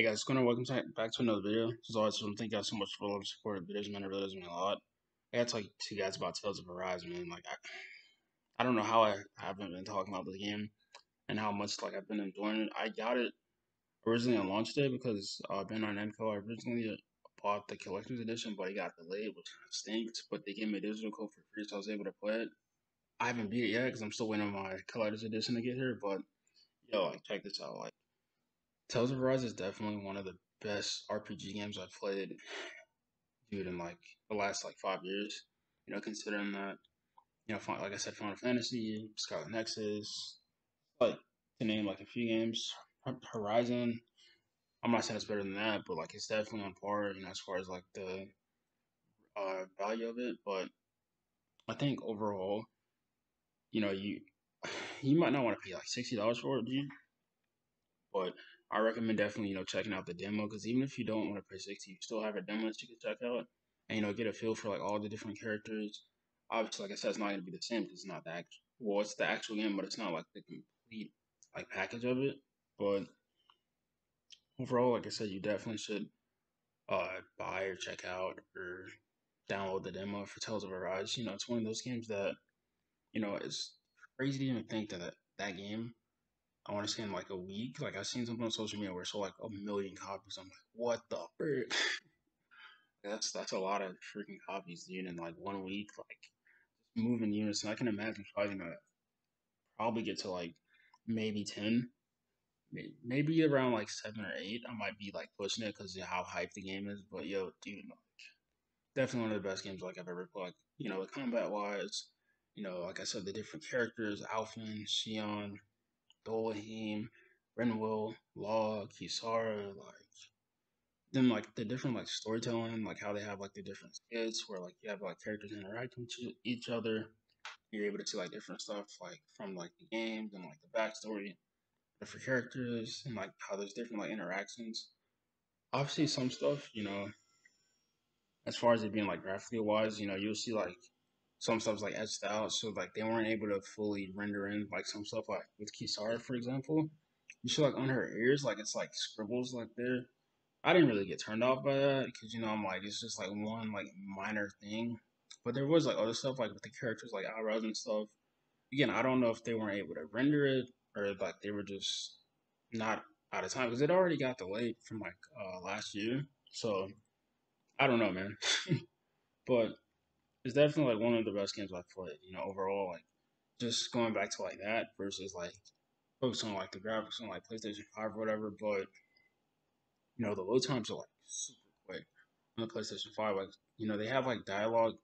Hey guys, going to welcome to, back to another video. As always, I thank you guys so much for love support videos, man. It really does mean a lot. I got to talk to you guys about Tales of Arise, man. Like, I, I don't know how I haven't been talking about the game and how much like I've been enjoying it. I got it originally on launch day because I've uh, Bandai Namco. I originally bought the collector's edition, but it got delayed, which stinks. But they gave me a digital code for free, so I was able to play it. I haven't beat it yet because I'm still waiting on my collector's edition to get here. But yo, like check this out, like. Tales of Arise is definitely one of the best RPG games I've played, dude, in like the last like five years. You know, considering that, you know, like I said, Final Fantasy, Scarlet Nexus, like to name like a few games, Horizon. I'm not saying it's better than that, but like it's definitely on par, you know, as far as like the uh, value of it. But I think overall, you know, you you might not want to pay like sixty dollars for it, dude. But I recommend definitely, you know, checking out the demo because even if you don't want to play 60, you still have a demo that you can check out and, you know, get a feel for like all the different characters. Obviously, like I said, it's not going to be the same because it's not the actual, well, it's the actual game, but it's not like the complete like package of it. But overall, like I said, you definitely should uh, buy or check out or download the demo for Tales of Arise. You know, it's one of those games that, you know, it's crazy to even think that that game I want to say in like a week. Like I seen something on social media where it sold like a million copies. I'm like, what the frick? that's that's a lot of freaking copies, dude. In like one week, like moving units. And I can imagine probably gonna probably get to like maybe ten, maybe around like seven or eight. I might be like pushing it because of how hyped the game is. But yo, dude, like definitely one of the best games like I've ever played. Like, you know, the combat wise, you know, like I said, the different characters, Alphen, Shionne, Dohalim, Rinwell, Law, Kisara, like then like the different like storytelling, like how they have like the different skits where like you have like characters interacting with each other. You're able to see like different stuff like from like the games and like the backstory, different characters and like how there's different like interactions. Obviously, some stuff you know, as far as it being like graphically wise, you know, you'll see like some stuff's like etched out, so like they weren't able to fully render in like some stuff like with Kisara, for example. You see like on her ears, like it's like scribbles like there. I didn't really get turned off by that because you know I'm like it's just like one like minor thing, but there was like other stuff like with the characters like eyebrows and stuff. Again, I don't know if they weren't able to render it or like they were just not out of time because it already got delayed from like uh, last year. So I don't know, man. but it's definitely like one of the best games I've played. You know, overall, like just going back to like that versus like focusing on like the graphics on like PlayStation Five or whatever. But you know, the load times are like super quick on the PlayStation Five. Like you know, they have like dialogue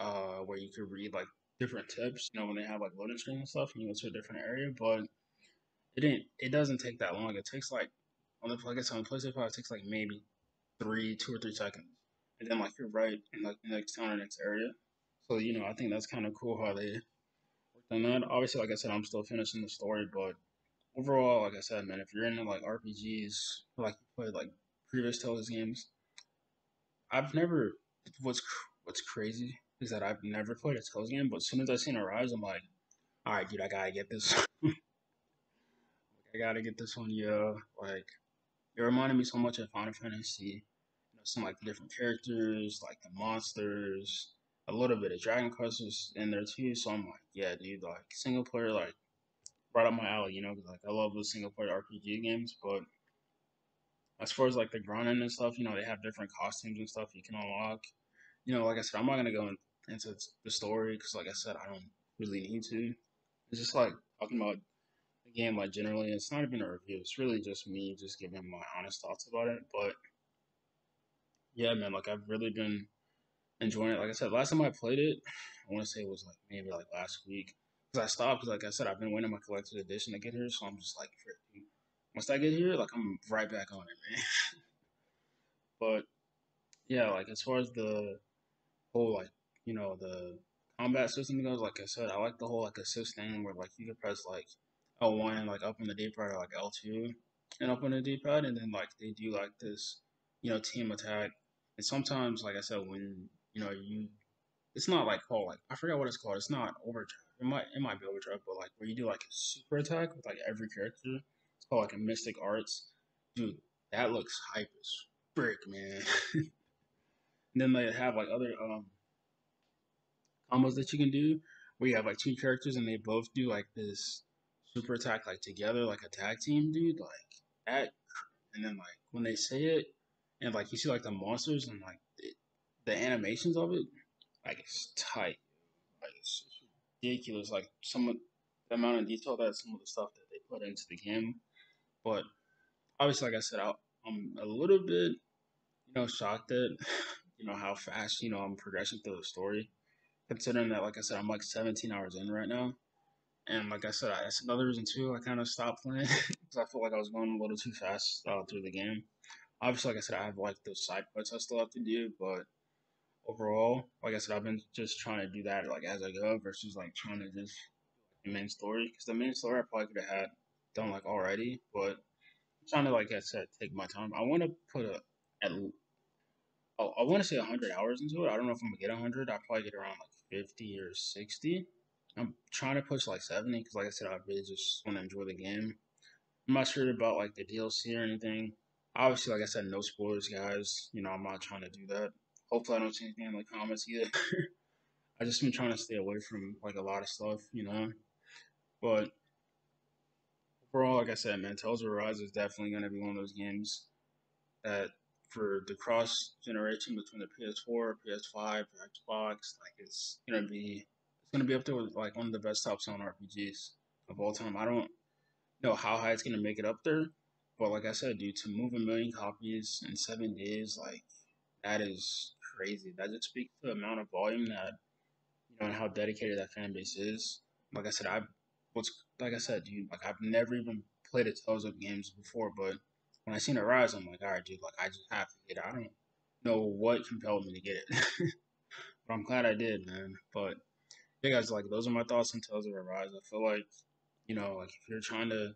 uh where you could read like different tips. You know, when they have like loading screen and stuff, and you go to a different area. But it didn't. It doesn't take that long. It takes like on the like I on PlayStation Five, it takes like maybe three, two or three seconds and then like you're right in like the next town or next area. So you know, I think that's kind of cool how they worked on that. Obviously, like I said, I'm still finishing the story, but overall, like I said, man, if you're into like RPGs, like you play like previous Tales games, I've never. What's what's crazy is that I've never played a Tales game, but as soon as I seen Arise, I'm like, all right, dude, I gotta get this. I gotta get this one, yeah. Like, it reminded me so much of Final Fantasy some like the different characters, like the monsters, a little bit of Dragon Quest was in there too. So I'm like, yeah, dude, like single player, like right up my alley, you know, because like I love those single player RPG games. But as far as like the grinding and stuff, you know, they have different costumes and stuff you can unlock. You know, like I said, I'm not gonna go into the story because, like I said, I don't really need to. It's just like talking about the game, like generally. It's not even a review. It's really just me just giving my honest thoughts about it. But yeah, man, like I've really been enjoying it. Like I said, last time I played it, I want to say it was like maybe like last week. Because I stopped, because like I said, I've been waiting my collector's edition to get here, so I'm just like, once I get here, like I'm right back on it, man. but yeah, like as far as the whole like you know the combat system goes, like I said, I like the whole like assist thing where like you can press like L one like up on the D pad or like L two and up on the D pad, and then like they do like this you know team attack and sometimes, like I said, when you know you, it's not like called like I forgot what it's called. It's not overdrive. It might it might be overdrive, but like where you do like a super attack with like every character. It's called like a Mystic Arts. Dude, that looks hype as man. and then they have like other um combos that you can do where you have like two characters and they both do like this super attack like together like a tag team, dude. Like that, and then like when they say it and like you see like the monsters and like the, animations of it, like it's tight. Like it's ridiculous. Like some of the amount of detail that some of the stuff that they put into the game, but obviously, like I said, I, I'm a little bit, you know, shocked at, you know, how fast, you know, I'm progressing through the story. Considering that, like I said, I'm like 17 hours in right now. And like I said, that's another reason too. I kind of stopped playing because I felt like I was going a little too fast uh, through the game. Obviously, like I said, I have like those side quests I still have to do, but overall, like I said, I've been just trying to do that like as I go versus like trying to just the main story because the main story I probably could have had done like already, but trying to, like I said, take my time. I want to put a, at, oh, I want to say 100 hours into it. I don't know if I'm to get 100. I'll probably get around like 50 or 60. I'm trying to push like 70 because, like I said, I really just want to enjoy the game. I'm not sure about like the DLC or anything. Obviously, like I said, no spoilers, guys. You know, I'm not trying to do that. Hopefully, I don't see anything in the comments either. I just been trying to stay away from like a lot of stuff, you know. But overall, like I said, man, Tales of Arise is definitely going to be one of those games that for the cross generation between the PS4, PS5, Xbox, like it's gonna be it's gonna be up there with like one of the best top selling RPGs of all time. I don't know how high it's gonna make it up there, but like I said, dude, to move a million copies in seven days, like that is crazy. That just speaks to the amount of volume that you know and how dedicated that fan base is. Like I said, I what's like I said, dude, like I've never even played a Tales of games before, but when I seen it rise, I'm like, all right, dude, like I just have to get it. I don't know what compelled me to get it, but I'm glad I did, man. But yeah, guys, like those are my thoughts on Tales of Arise. I feel like you know, like if you're trying to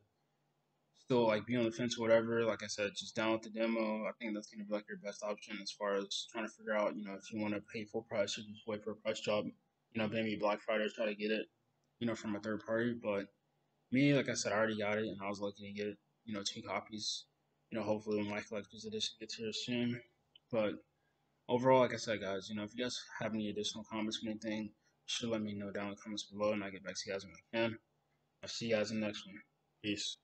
still like be on the fence or whatever, like I said, just download the demo. I think that's gonna be like your best option as far as trying to figure out, you know, if you want to pay full price or just wait for a price drop. You know, maybe Black Friday try to get it you know, from a third party. But me, like I said, I already got it, and I was looking to get, you know, two copies. You know, hopefully when my collector's edition gets here soon. But overall, like I said, guys, you know, if you guys have any additional comments or anything, sure let me know down in the comments below, and I'll get back to you guys when I can. I'll see you guys in the next one. Peace.